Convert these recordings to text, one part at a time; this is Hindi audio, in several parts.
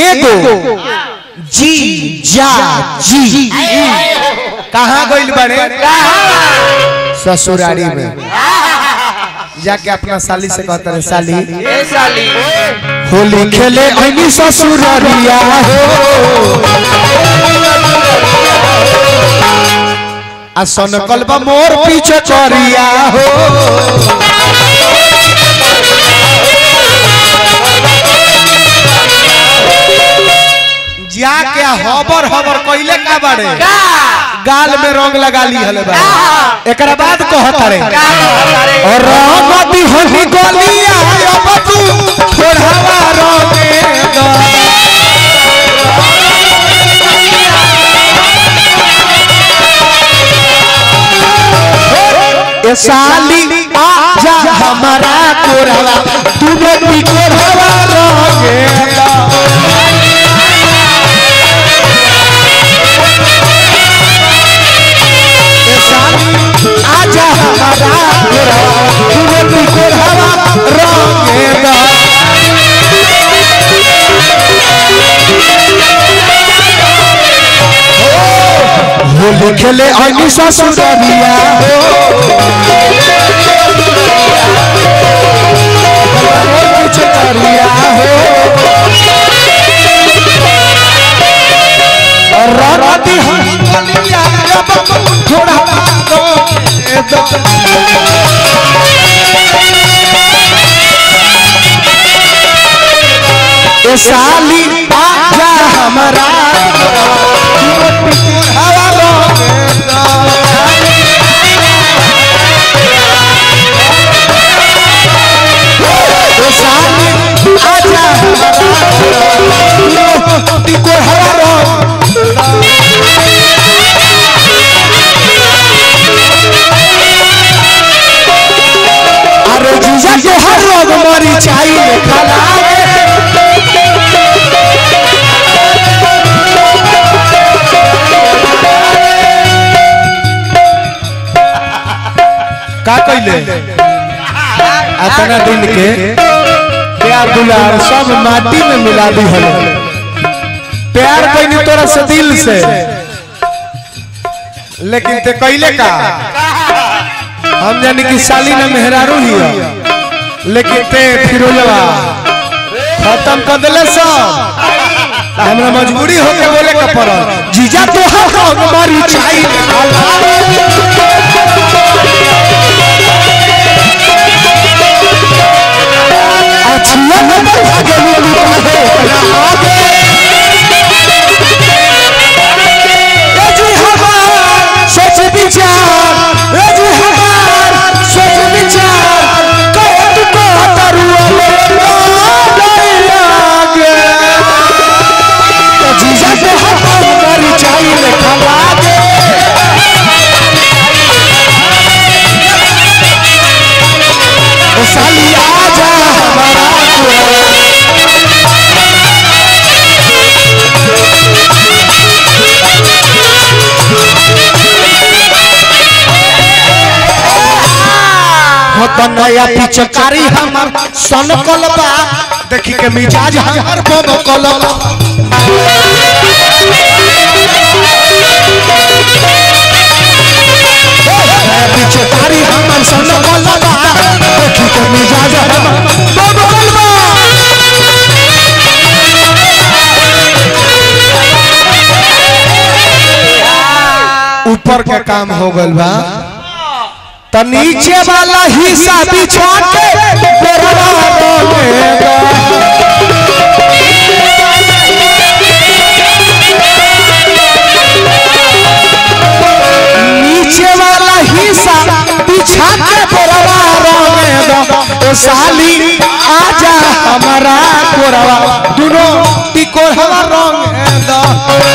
एगो जी जा जी कहाँ गइल बड़े ससुरारी में। जाके अपना साली से कहता रहे साली। साली। होली खेले ऐनी ससुरारिया हो आ सनकल बा मोर पीछे चरिया हो। जाके हबर हबर कइले का बाड़े? गाल में रंग लगा ली हले बा। एकरा बाद कहता रे और रंगती होली गलिया अब तू थोड़ावा रंगे ए साली आजा हमारा कोरवा तूने भी खेले ऐनी ससुरिया हो कुछ करिया हो राती हम जब थोड़ा दो ए साली आजा हमारा। अपना दिन के प्यार दुलार सब माटी में मिला दी हलो प्यार कइनी तोरा से दिल से। लेकिन ते कइले का? हम जानी कि साली ना मेहरारू ही है। लेकिन ते फिरोजवा खत्म कर दिले सब। हमरा मजबूरी हो के बोले के पड़ल जीजा तो हम हमारी चाहिए अछिया नया पिचकारी हमर सन कलबा। देखी के मिजाज हमर बम कलबा। पिचकारी हमर के मिजाज हमर ऊपर के काम हो गल बा। त नीचे वाला हिस्सा बिछा के बोलेगा। नीचे वाला हिस्सा बिछा के ओ साली आजा हमारा कोरवा। दोनों टिकोरवा रोनेगा अरे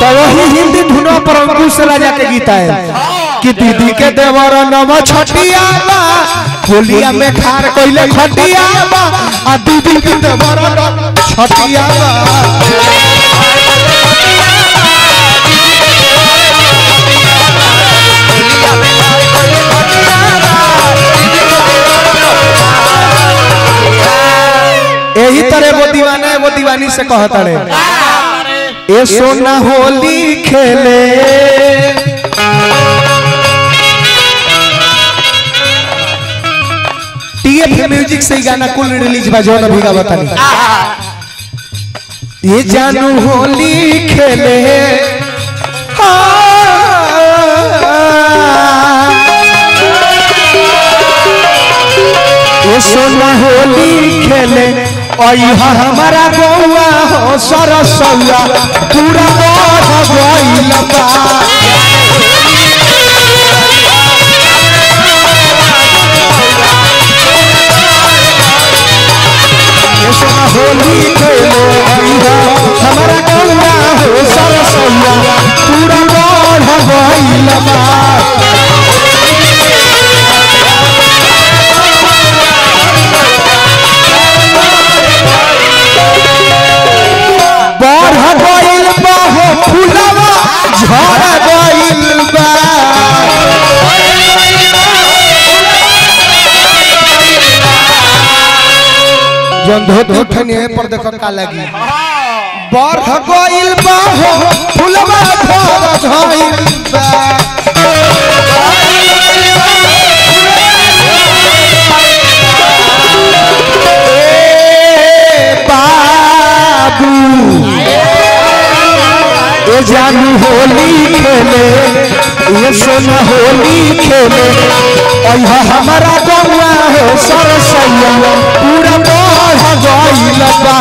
तो हिंदी राजा के गीत है कि दीदी के देवर नम छटिया बा होलिया में खार कोइले खटिया आ दीदी के देवर छटिया है। दीवानी से कहता रे ए सोना होली खेले। टीएफ म्यूज़िक से गाना कुल रिलीज़ बा जो अभी का बतानी ये जानू होली खेले। ये सोना होली खेले। हमारा गौआ हो सरसौआ पूरा बढ़ गई बा जन धोत उठने पर देखो का लगी बढ़ गइल बा हो फुलवा बा बाबू ये जानू होली खेले ये सोना होली खेले और हमारा गौआ हो सरसैया पूरा गइल बा